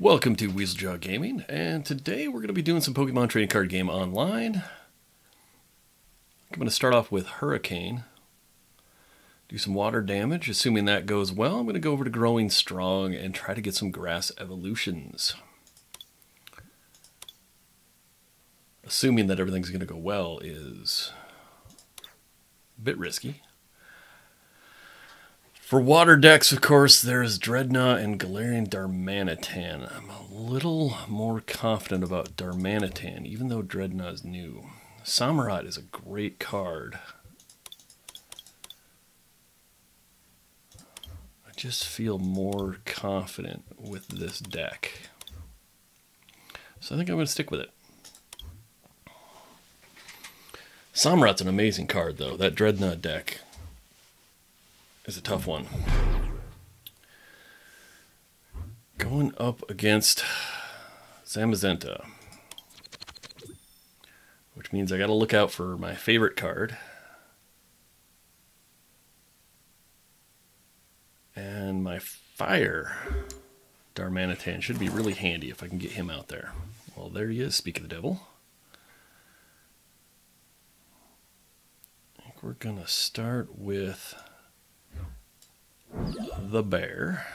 Welcome to Weasel Jaw Gaming, and today we're going to be doing some Pokemon trading card game online. I'm going to start off with Hurricane. Do some water damage. Assuming that goes well, I'm going to go over to Growing Strong and try to get some grass evolutions. Assuming that everything's going to go well is a bit risky. For water decks, of course, there's Drednaw and Galarian Darmanitan. I'm a little more confident about Darmanitan, even though Drednaw is new. Samurott is a great card. I just feel more confident with this deck. So I think I'm going to stick with it. Samurott's an amazing card, though. That Drednaw deck is a tough one. Going up against Zamazenta, which means I got to look out for my favorite card. And my fire Darmanitan should be really handy if I can get him out there. Well, there he is, speak of the devil. I think we're to start with the bear.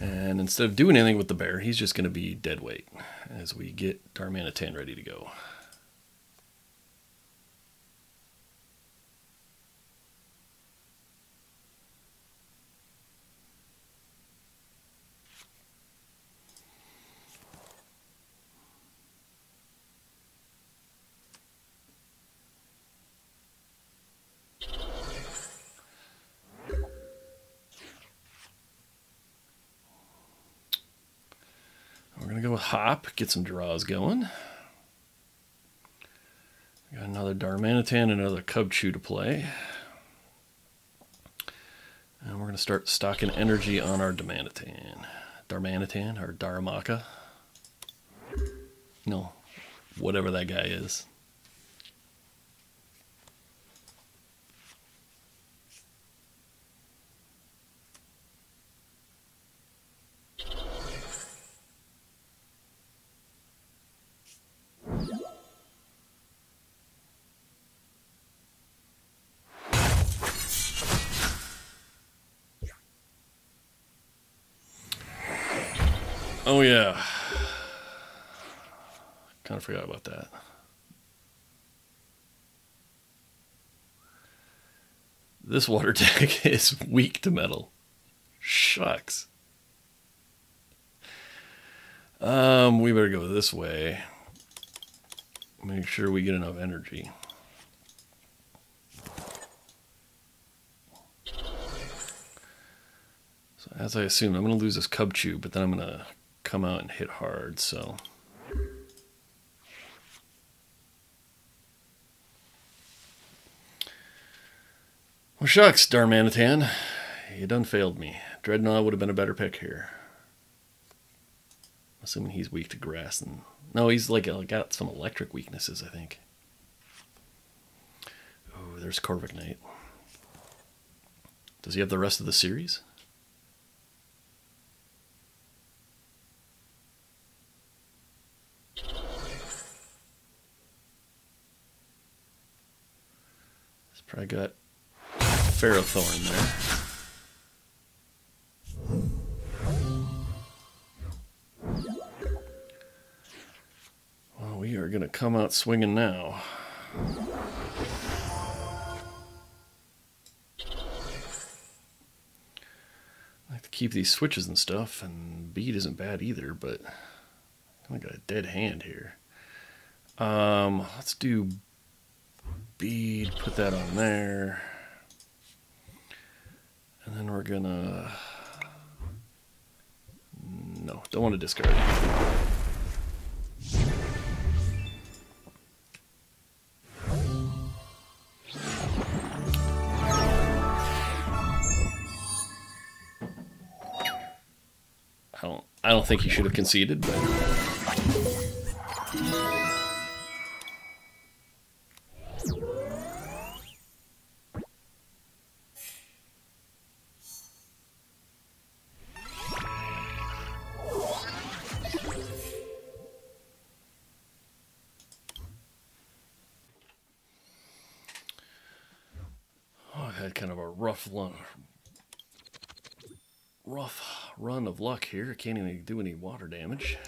And instead of doing anything with the bear, he's just going to be dead weight as we get Darmanitan ready to go. Hop, get some draws going. Got another Darmanitan, another Cubchoo to play. And we're going to start stocking energy on our Darmanitan. Darmanitan, or Darumaka. No, whatever that guy is. Oh yeah. Kind of forgot about that. This water tank is weak to metal. Shucks. Um, we better go this way. Make sure we get enough energy. So as I assumed, I'm going to lose this Cubchoo, but then I'm going to come out and hit hard, so. Well, shucks, Darmanitan. You done failed me. Drednaw would have been a better pick here. Assuming he's weak to grass. and No, he's like uh, got some electric weaknesses, I think. Oh, there's Corviknight. Does he have the rest of the series? It's probably got Ferrothorn there. Well, we are going to come out swinging now. I like to keep these switches and stuff, and bead isn't bad either, but I got a dead hand here. Um, let's do bead, put that on there. And then we're gonna, no, don't want to discard. I don't, I don't think he should have conceded, but. Rough run, rough run of luck here. Can't even do any water damage.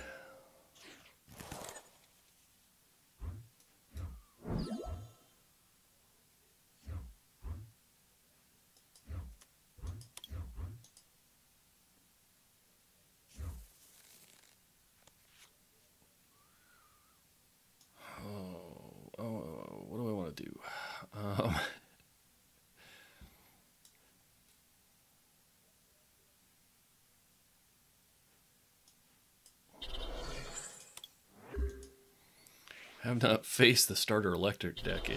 Faced the starter electric deck in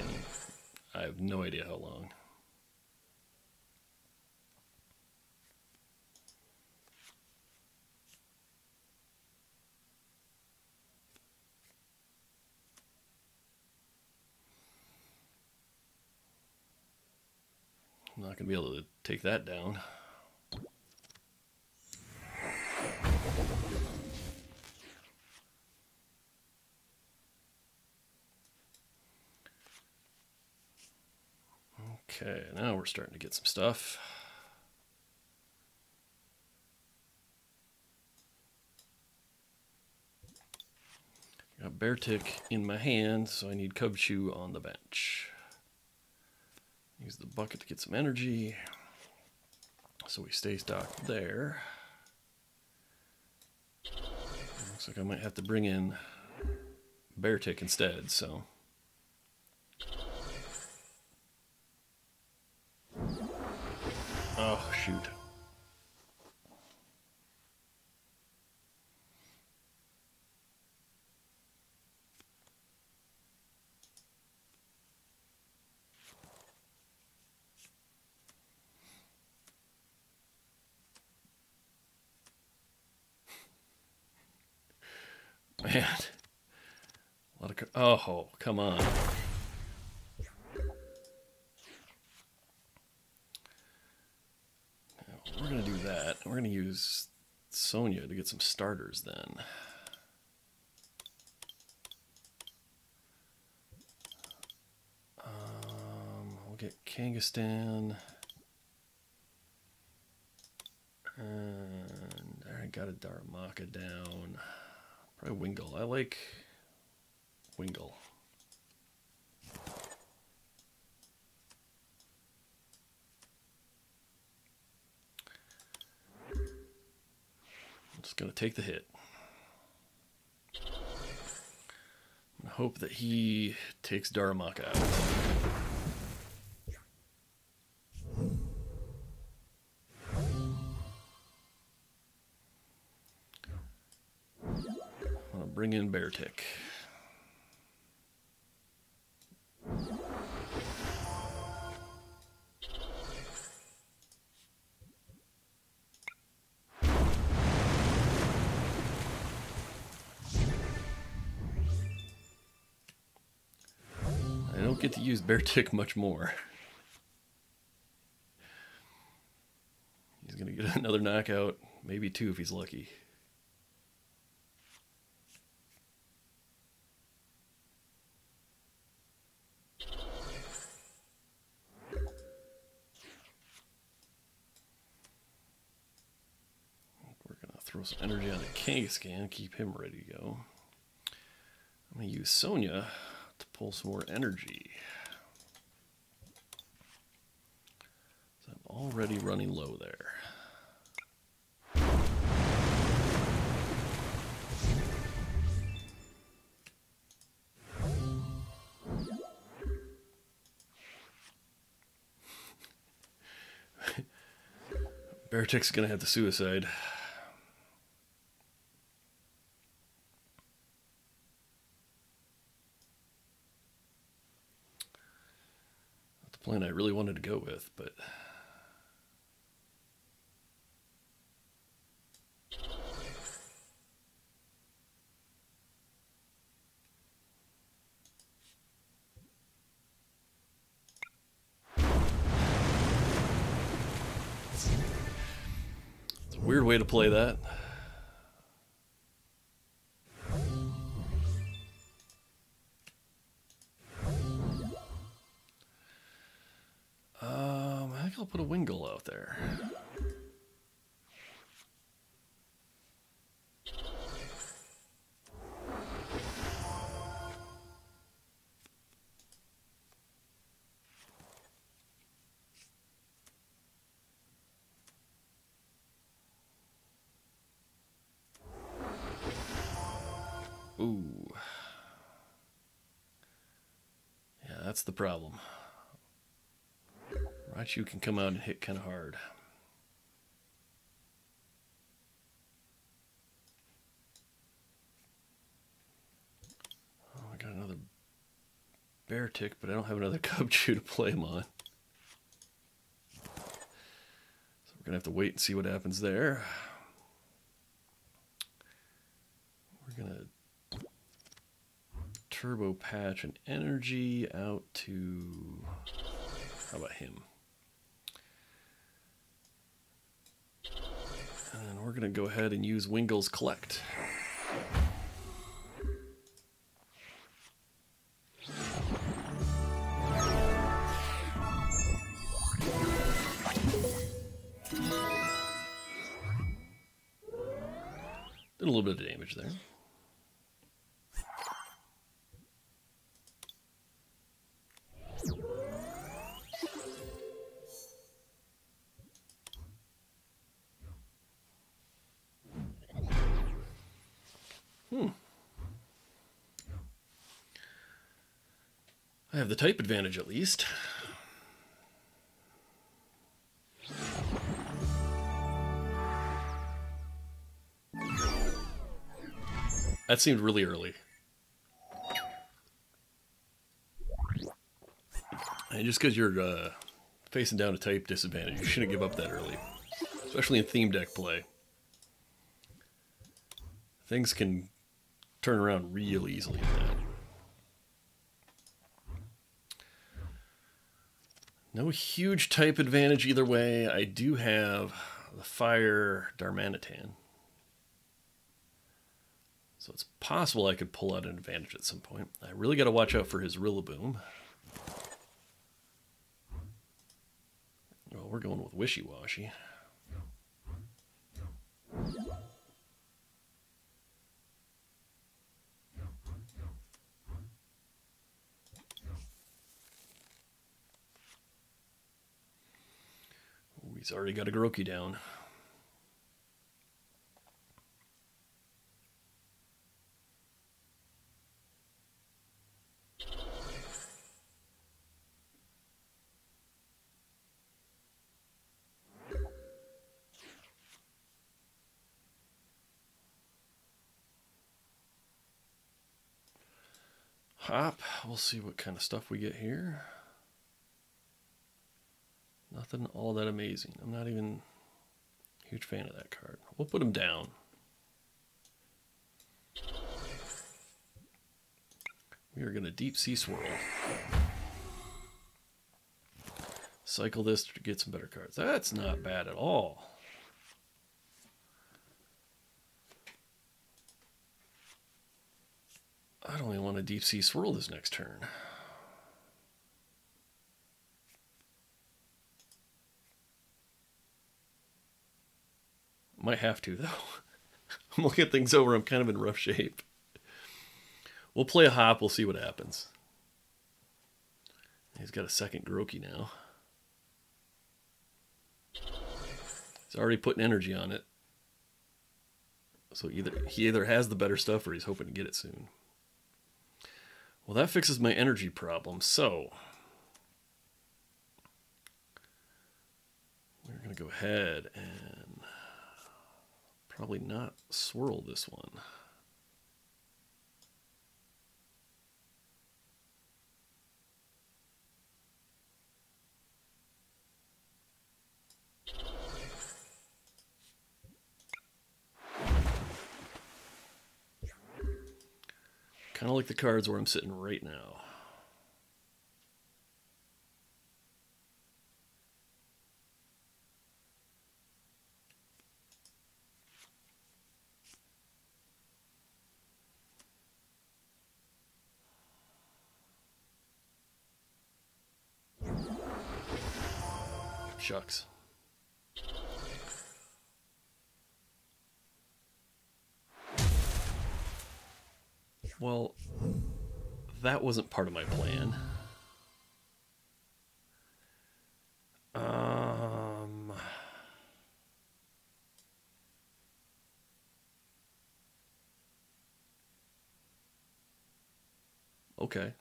I have no idea how long. I'm not going to be able to take that down. Okay, now we're starting to get some stuff. Got Beartic in my hand, so I need Cubchoo on the bench. Use the bucket to get some energy. So we stay stocked there. Looks like I might have to bring in Beartic instead, so... Oh, shoot. Man. A lot of... Oh, come on. We're going to use Sonia to get some starters then. Um, we'll get Kangaskhan. And I got a Darumaka down. Probably Wingull. I like Wingull. To take the hit. I hope that he takes Darumaka out. I'm to bring in Beartic. don't get bear use Beartic much more. He's going to get another knockout, maybe two if he's lucky. We're going to throw some energy on the Kangaskhan, keep him ready to go. I'm going to use Sonia to pull some more energy. So I'm already running low there. Beartic's gonna have the suicide. Not the plan I really wanted to go with, but weird way to play that. Um, I think I'll put a Wingull out there. That's the problem. Raichu can come out and hit kind of hard. Oh, I got another Beartic, but I don't have another Cubchoo to play him on. So we're going to have to wait and see what happens there. We're going to turbo patch and energy out to how about him and we're gonna go ahead and use Wingull's collect Did a little bit of damage there. Type advantage at least. That seemed really early. And just because you're uh, facing down a type disadvantage, you shouldn't give up that early. Especially in theme deck play. Things can turn around real easily with that. No huge type advantage either way. I do have the Fire Darmanitan. So it's possible I could pull out an advantage at some point. I really got to watch out for his Rillaboom. Well, we're going with Wishiwashi. He's already got a Grookey down. Hop, we'll see what kind of stuff we get here. Nothing all that amazing. I'm not even a huge fan of that card. We'll put him down. We are going to deep sea swirl. Cycle this to get some better cards. That's not bad at all. I don't even want to deep sea swirl this next turn. Might have to, though. I'm looking at things over. I'm kind of in rough shape. We'll play a hop. We'll see what happens. He's got a second Grookey now. He's already putting energy on it. So either he either has the better stuff or he's hoping to get it soon. Well, that fixes my energy problem. So we're going to go ahead and Probably not swirl this one. Kind of like the cards where I'm sitting right now. Wasn't part of my plan. Um, okay.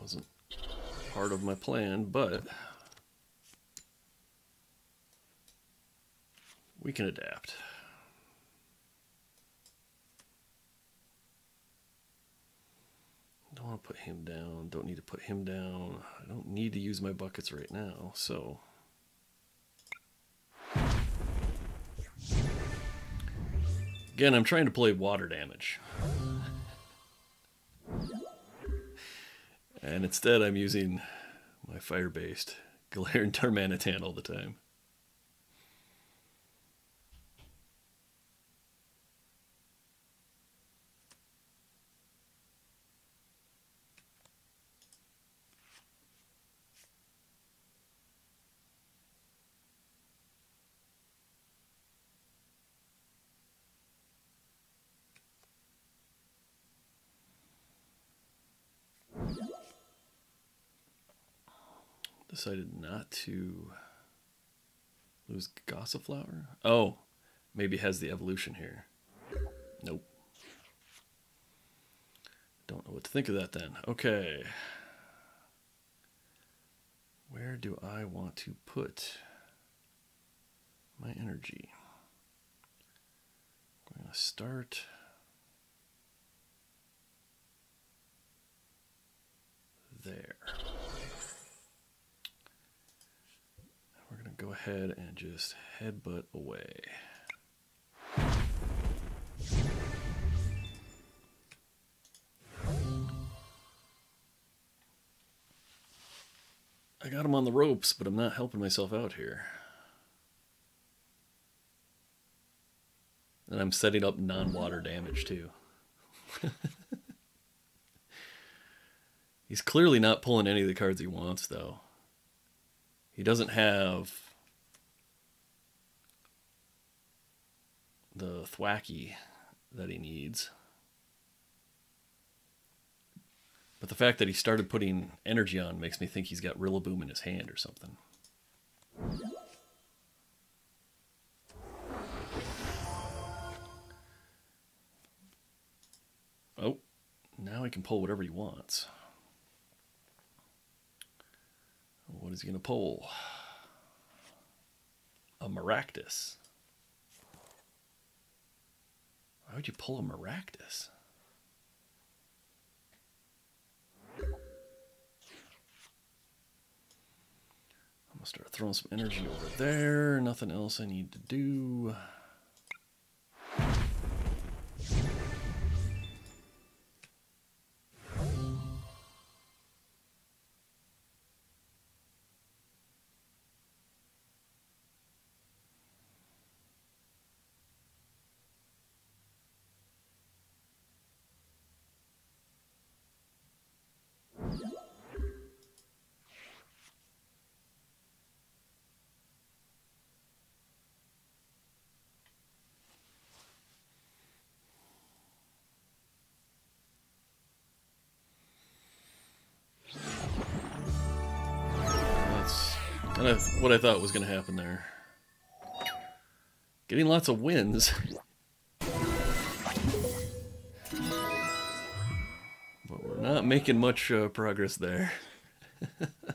Wasn't part of my plan, but can adapt. Don't want to put him down. Don't need to put him down. I don't need to use my buckets right now, so. Again, I'm trying to play water damage. And instead, I'm using my fire based Galarian Darmanitan all the time. Decided not to lose Gossifleur. Oh, maybe has the evolution here. Nope. Don't know what to think of that then. Okay. Where do I want to put my energy? I'm going to start there. Go ahead and just headbutt away. I got him on the ropes, but I'm not helping myself out here. And I'm setting up non-water damage too. He's clearly not pulling any of the cards he wants though. He doesn't have the Thwackey that he needs. But the fact that he started putting energy on makes me think he's got Rillaboom in his hand or something. Oh, now he can pull whatever he wants. What is he going to pull? A Maractus. Why would you pull a Maractus? I'm to start throwing some energy over there. Nothing else I need to do. What I thought was going to happen there. Getting lots of wins. but we're not making much uh, progress there.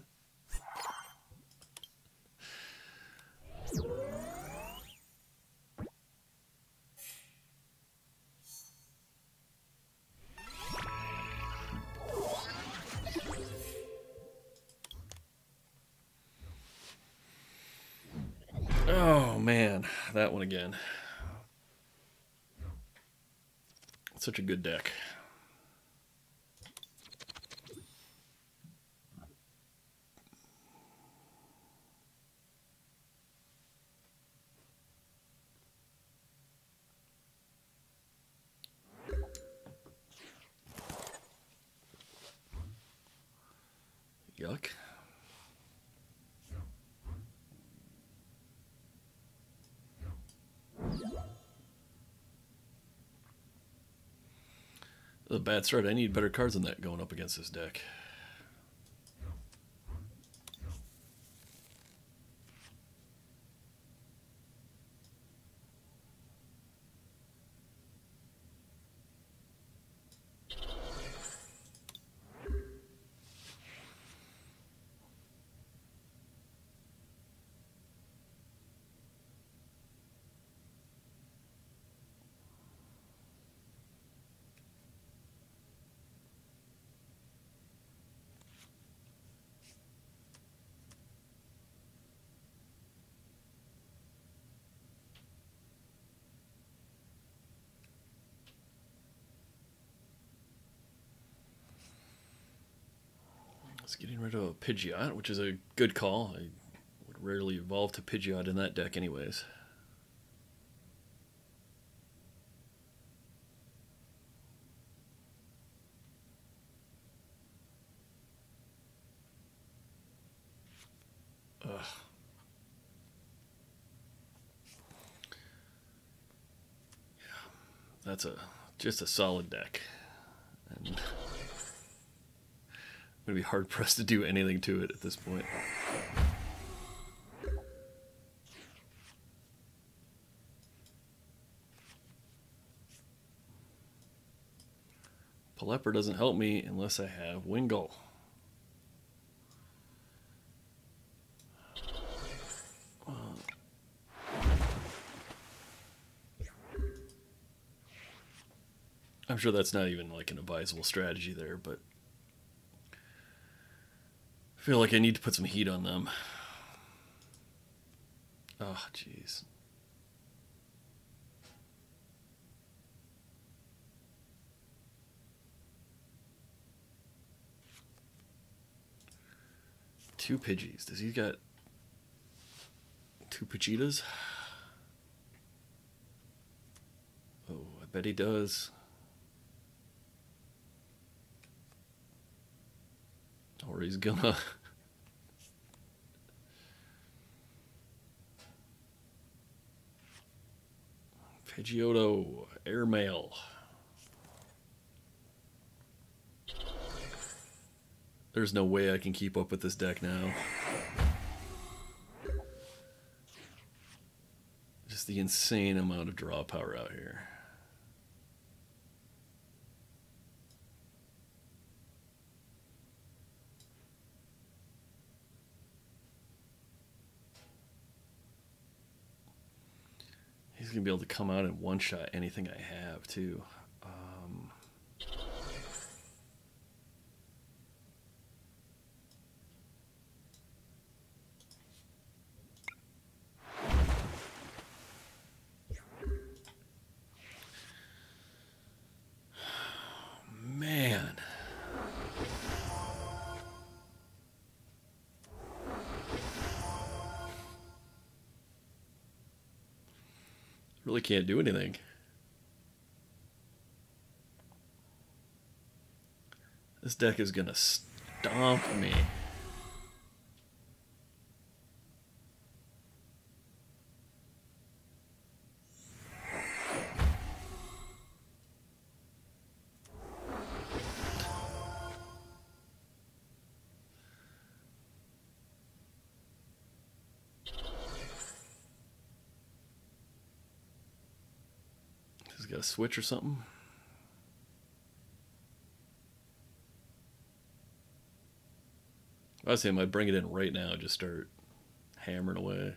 that one again. Such a good deck. Yuck. A bad start. I need better cards than that going up against this deck. Getting rid of a Pidgeot, which is a good call. I would rarely evolve to Pidgeot in that deck anyways. Yeah, that's a just a solid deck. And going to be hard pressed to do anything to it at this point. Pelipper doesn't help me unless I have Wingull. I'm sure that's not even like an advisable strategy there, but feel like I need to put some heat on them. Oh, jeez. Two Pidgeys. Does he got two Pachitas? Oh, I bet he does. or he's gonna Pidgeotto Airmail. There's no way I can keep up with this deck now. Just the insane amount of draw power out here. Gonna be able to come out and one shot anything I have too. Can't do anything. This deck is gonna stomp me. Switch or something. I saying, I bring it in right now, just start hammering away.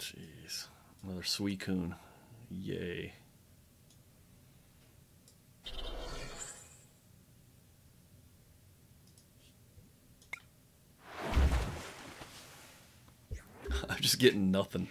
Jeez, another Suicune. Yay. I'm just getting nothing.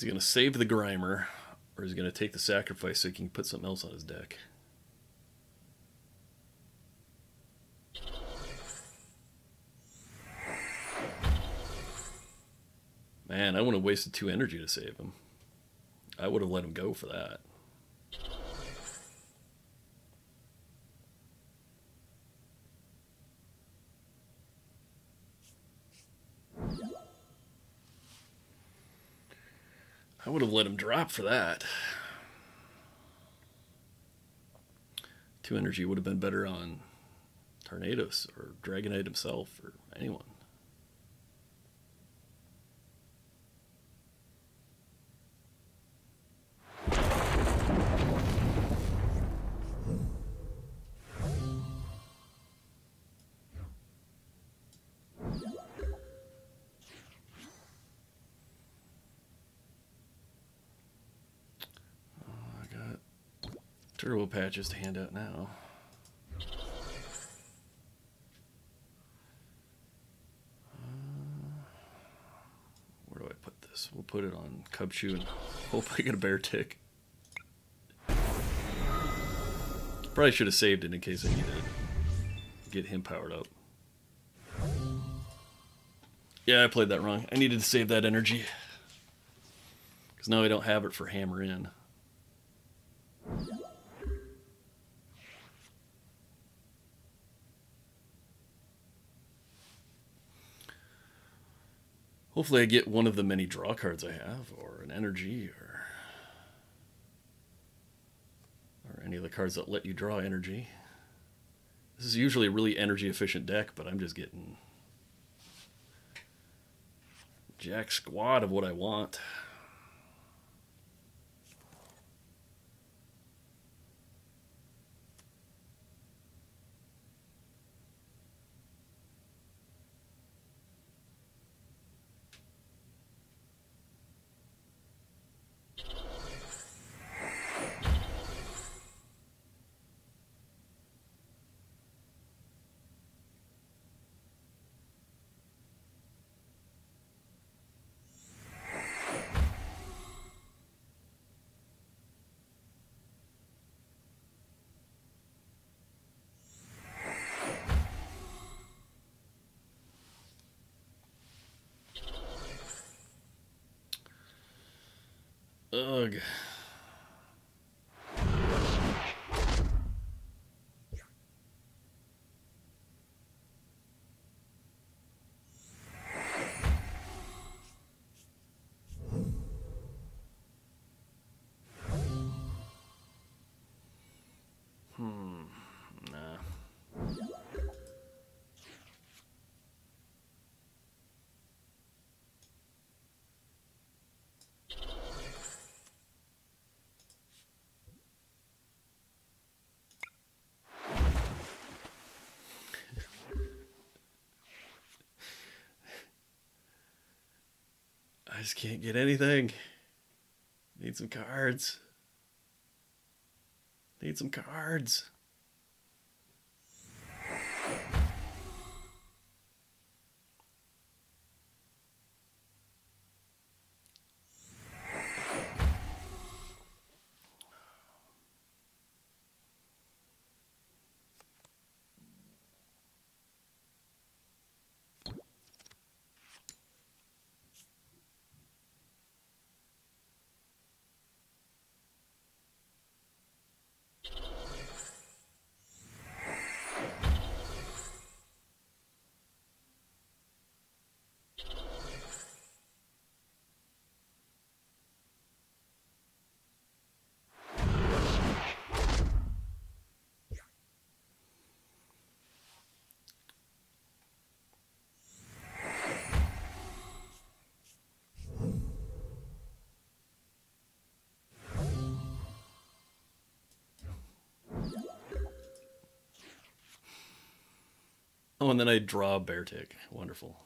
Is he going to save the Grimer, or is he going to take the sacrifice so he can put something else on his deck? Man, I wouldn't have wasted two energy to save him. I would have let him go for that. I would have let him drop for that. Two energy would have been better on Tornadoes or Dragonite himself or anyone. Patches to hand out now. Uh, where do I put this? We'll put it on Cubchoo and hope I get a Beartic. Probably should have saved it in case I needed to get him powered up. Yeah, I played that wrong. I needed to save that energy. Because now I don't have it for Hammer In. Hopefully I get one of the many draw cards I have, or an energy, or or any of the cards that let you draw energy. This is usually a really energy efficient deck, but I'm just getting jack squad of what I want. Ugh. I just can't get anything. Need some cards. Need some cards. Oh, and then I draw a Beartic. Wonderful.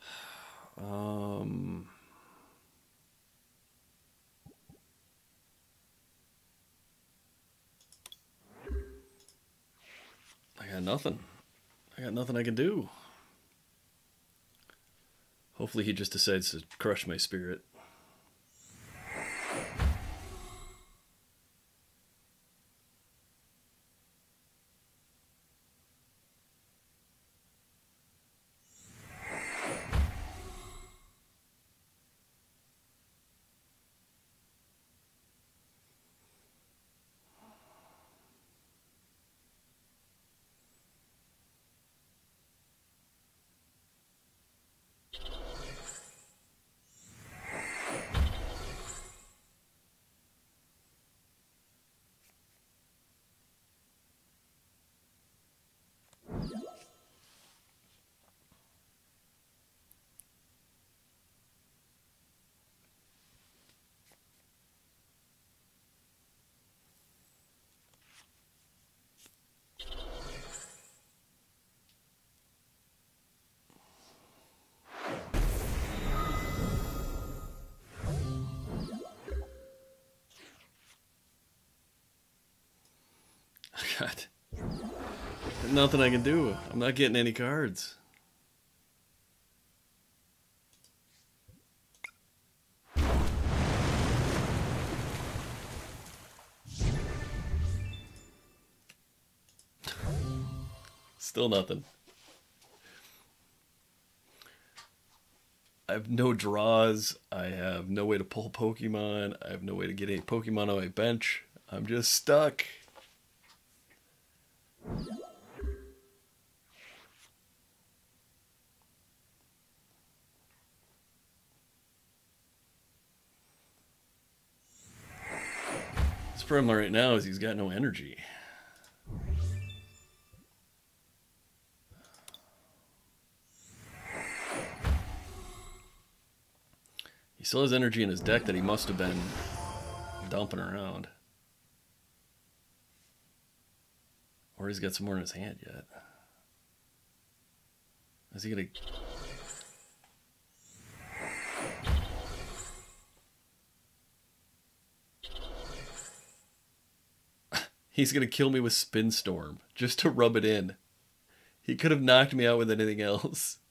Um, I got nothing. I got nothing I can do. Hopefully he just decides to crush my spirit. God. Nothing I can do. I'm not getting any cards. Still nothing. I have no draws. I have no way to pull Pokemon. I have no way to get any Pokemon on my bench. I'm just stuck. His problem right now is he's got no energy. He still has energy in his deck that he must have been dumping around. Or he's got some more in his hand yet. Is he gonna... he's gonna kill me with Spin Storm, just to rub it in. He could have knocked me out with anything else.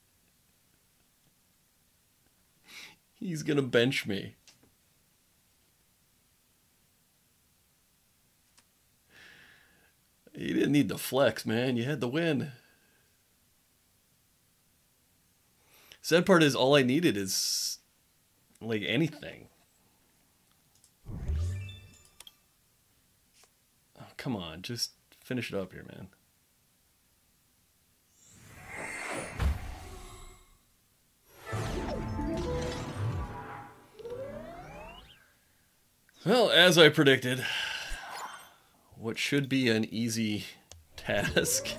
He's gonna bench me. You didn't need the flex, man. You had the win. Sad part is all I needed is like anything. Oh, come on, just finish it up here, man. Well, as I predicted, what should be an easy task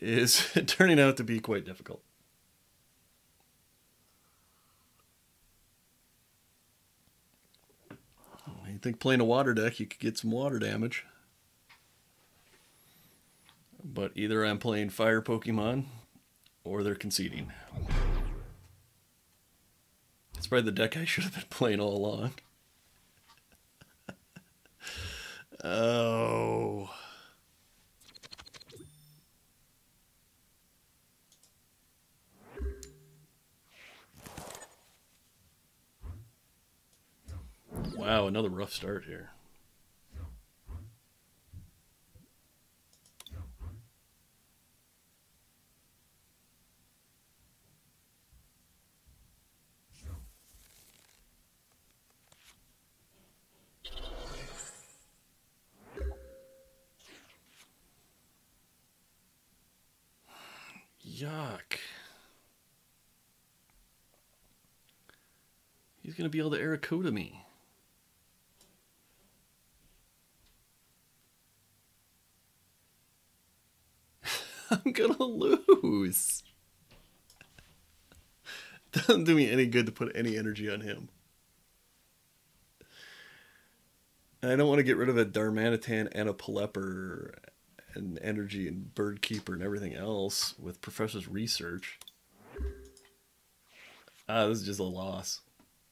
is turning out to be quite difficult. You think playing a water deck, you could get some water damage. But either I'm playing fire Pokemon or they're conceding. It's probably the deck I should have been playing all along. Oh. Wow, another rough start here. Yuck. He's going to be able to Arrokuda me. I'm going to lose. Doesn't do me any good to put any energy on him. And I don't want to get rid of a Darmanitan and a Pelipper and energy and bird keeper and everything else with professor's research. Ah, this is just a loss.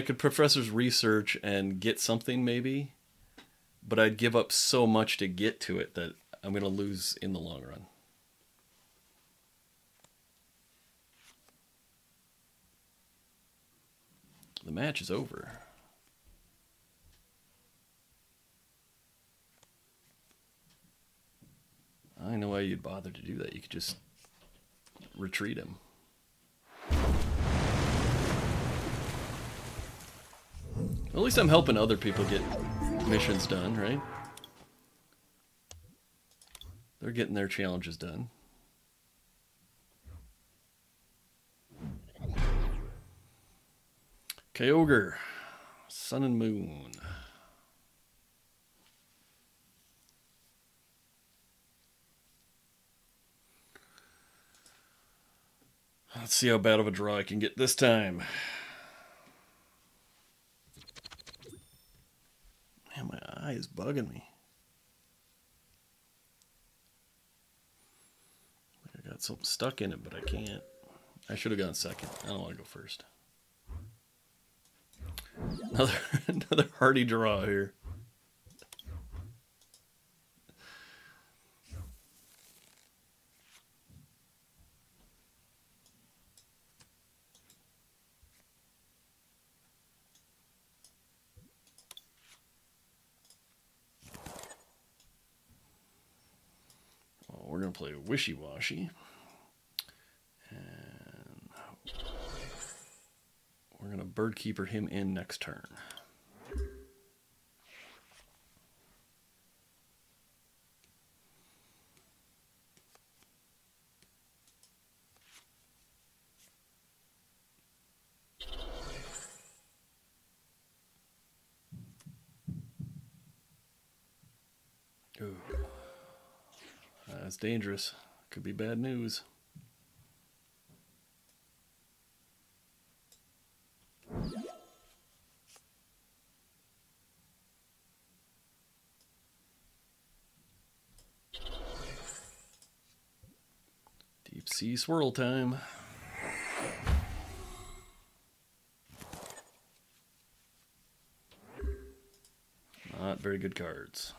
I could professor's research and get something maybe, but I'd give up so much to get to it that I'm going to lose in the long run. The match is over. I know why you'd bother to do that. You could just retreat him. At least I'm helping other people get missions done, right? They're getting their challenges done. Kyogre, Sun and Moon. Let's see how bad of a draw I can get this time. Man, my eye is bugging me. I got something stuck in it, but I can't. I should have gone second. I don't want to go first. Another another hearty draw here. We're going to play Wishiwashi. And we're going to Bird Keeper him in next turn. That's dangerous. Could be bad news. Deep sea swirl time. Not very good cards.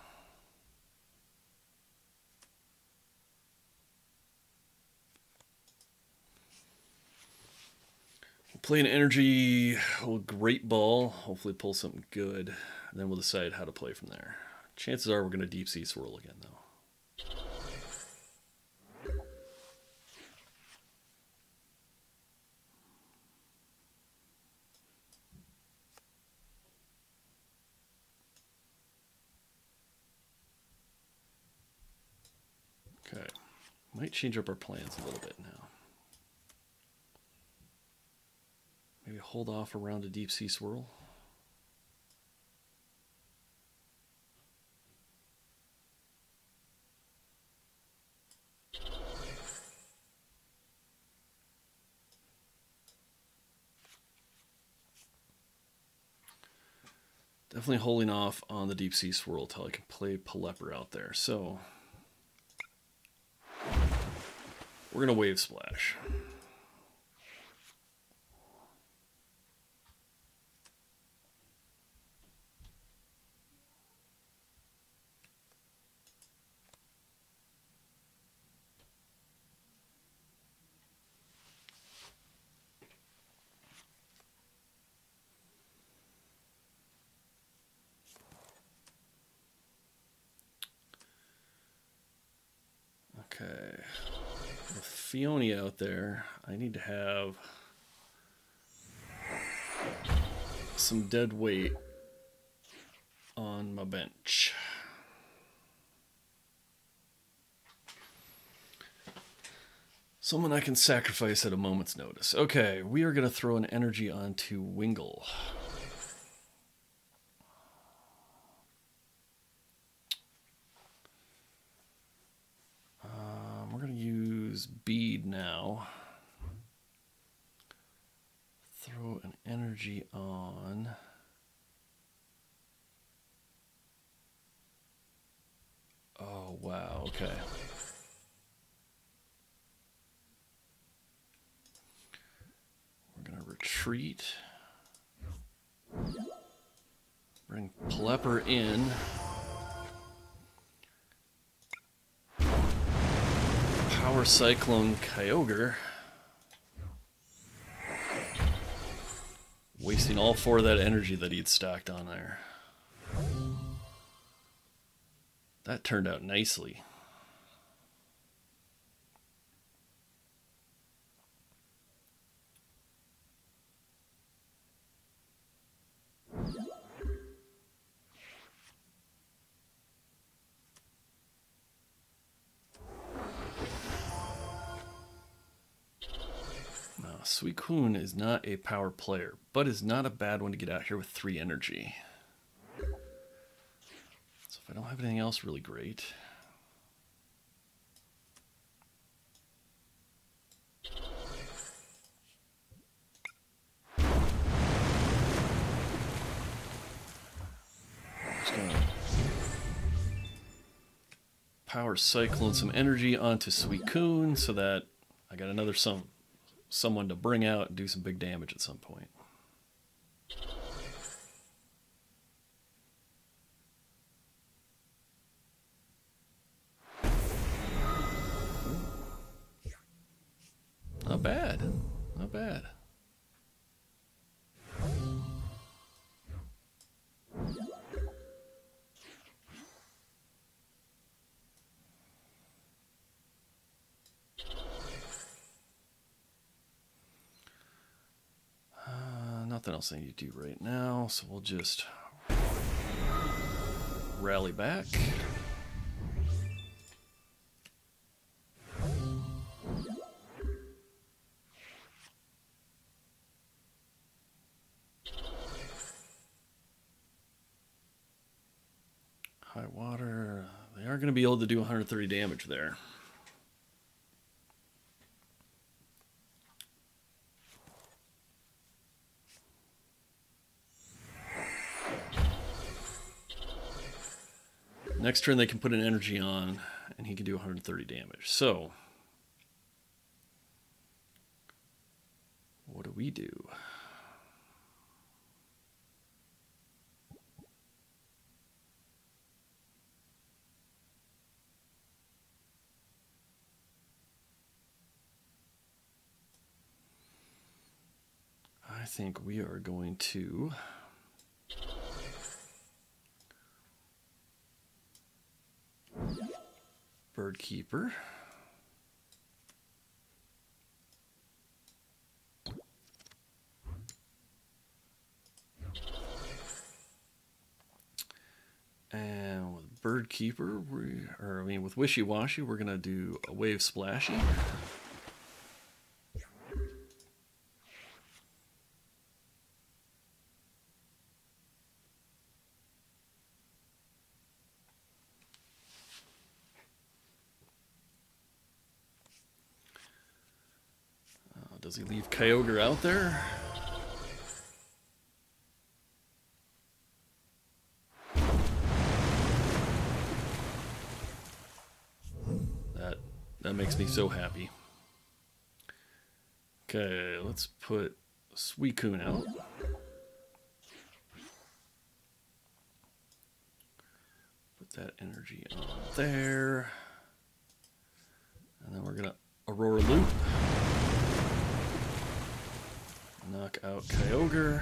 Play an energy great ball hopefully pull something good and then we'll decide how to play from there. Chances are we're going to deep sea swirl again though. Okay, might change up our plans a little bit now. Hold off around a deep sea swirl. Definitely holding off on the deep sea swirl till I can play Pelipper out there. So we're gonna wave splash. Okay. With Phione out there, I need to have some dead weight on my bench. Someone I can sacrifice at a moment's notice. Okay, we are going to throw an energy onto Wingull. now. Throw an energy on. Oh, wow, okay. We're gonna retreat. Bring Pelipper in. Cyclone Kyogre. Wasting all four of that energy that he'd stacked on there. That turned out nicely. Suicune is not a power player, but is not a bad one to get out here with three energy. So if I don't have anything else really great. power cyclone some energy onto Suicune so that I got another some someone to bring out and do some big damage at some point. Not bad. Not bad. Nothing else I need to do right now, so we'll just rally back. High water, they are going to be able to do 130 damage there. Next turn they can put an energy on and he can do 130 damage. So, what do we do? I think we are going to bird keeper. And with bird keeper, we or I mean with Wishiwashi, we're gonna do a wave splashy. Does he leave Kyogre out there? That that makes me so happy. Okay, let's put Suicune out. Put that energy on there. And then we're gonna Aurora Loop. Knock out Kyogre.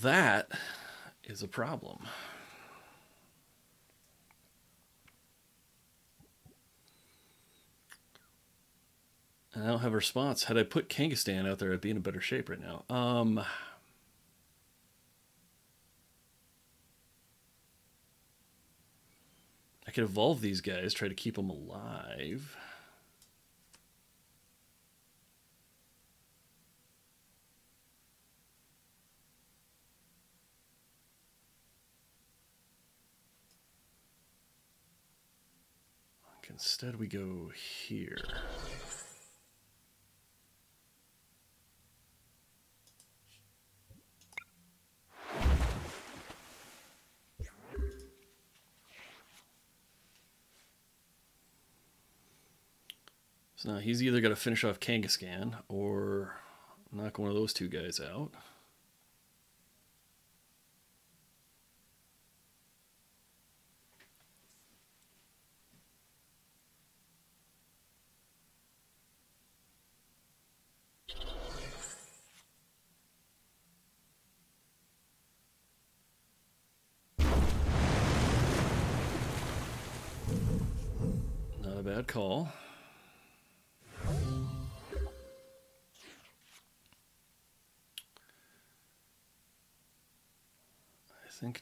That is a problem. I don't have a response. Had I put Kangaskhan out there, I'd be in a better shape right now. Um, I could evolve these guys, try to keep them alive. Instead, we go here. So now he's either got to finish off Kangaskhan or knock one of those two guys out.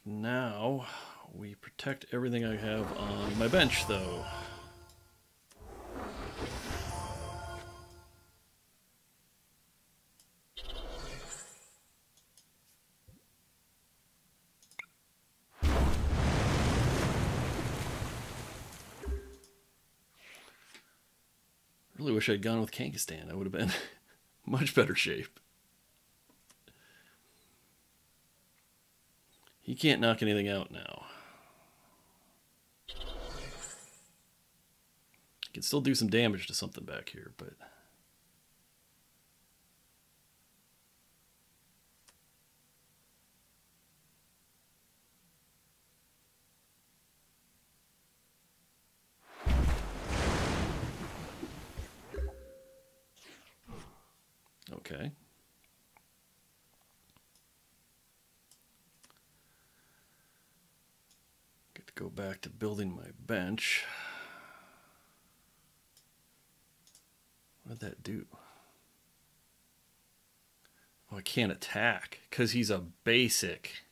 Now we protect everything I have on my bench, though. Really wish I'd gone with Kangaskhan. I would have been much better shape. He can't knock anything out now. You can still do some damage to something back here, but... Okay. Get to go back to building my bench. What did that do? Oh, I can't attack because he's a basic.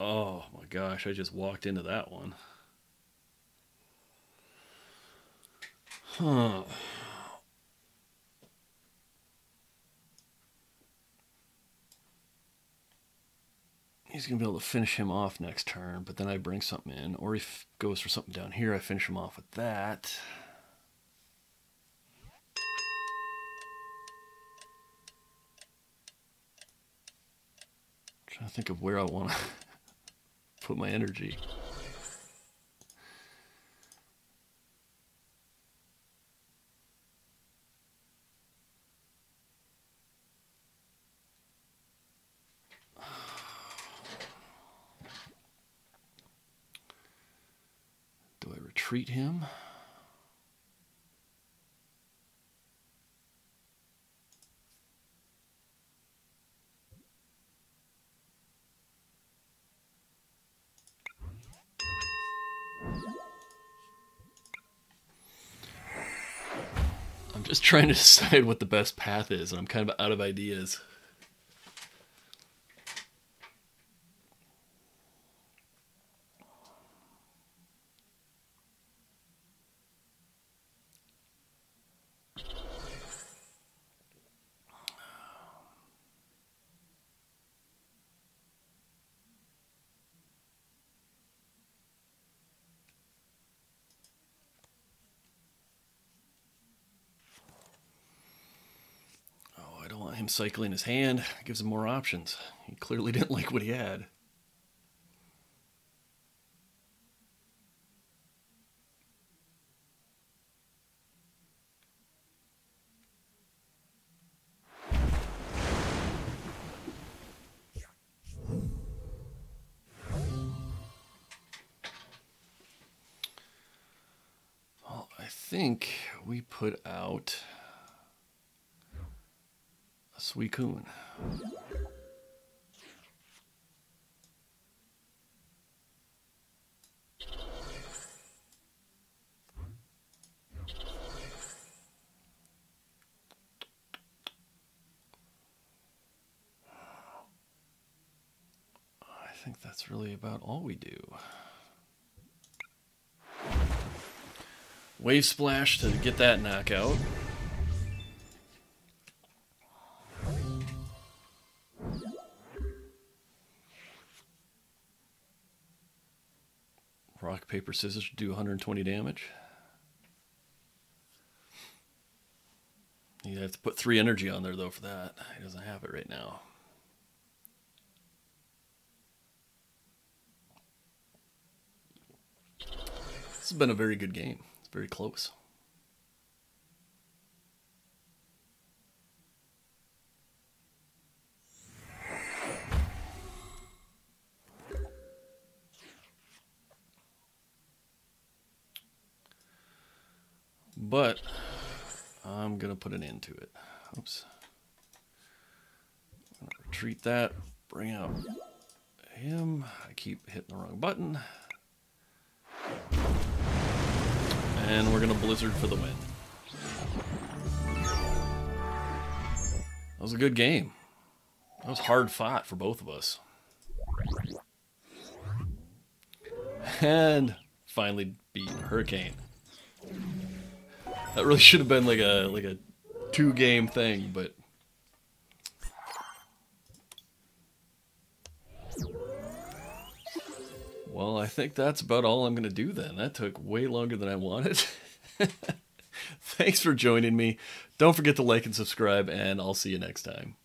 Oh my gosh, I just walked into that one. Huh. He's going to be able to finish him off next turn, but then I bring something in. Or he goes for something down here, I finish him off with that. trying to think of where I want to put my energy. Retreat him? I'm just trying to decide what the best path is, and I'm kind of out of ideas. Oh, I don't want him cycling his hand. Gives him more options. He clearly didn't like what he had. Suicune. I think that's really about all we do. Wave Splash to get that knockout. Paper, scissors to do 120 damage. You have to put three energy on there though for that. He doesn't have it right now. This has been a very good game. It's very close. But I'm going to put an end to it. Oops. retreat that, bring out him. I keep hitting the wrong button. And we're going to Blizzard for the win. That was a good game. That was hard fought for both of us. And finally beat Hurricane. That really should have been like a like a two game thing, but Well, I think that's about all I'm going to do then. That took way longer than I wanted. Thanks for joining me. Don't forget to like and subscribe, and I'll see you next time.